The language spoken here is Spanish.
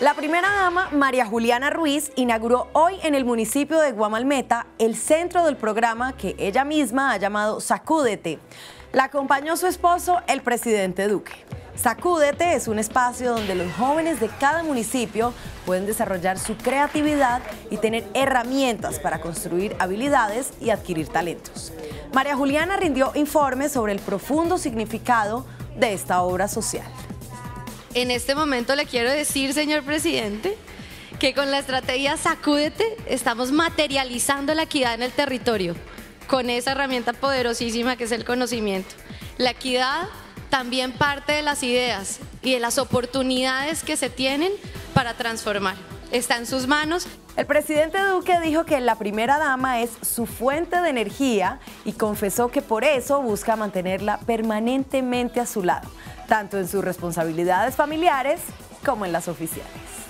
La primera dama, María Juliana Ruiz, inauguró hoy en el municipio de Guamalmeta el centro del programa que ella misma ha llamado Sacúdete. La acompañó su esposo, el presidente Duque. Sacúdete es un espacio donde los jóvenes de cada municipio pueden desarrollar su creatividad y tener herramientas para construir habilidades y adquirir talentos. María Juliana rindió informes sobre el profundo significado de esta obra social. En este momento le quiero decir, señor presidente, que con la estrategia Sacúdete estamos materializando la equidad en el territorio con esa herramienta poderosísima que es el conocimiento. La equidad también parte de las ideas y de las oportunidades que se tienen para transformar. Está en sus manos. El presidente Duque dijo que la primera dama es su fuente de energía y confesó que por eso busca mantenerla permanentemente a su lado tanto en sus responsabilidades familiares como en las oficiales.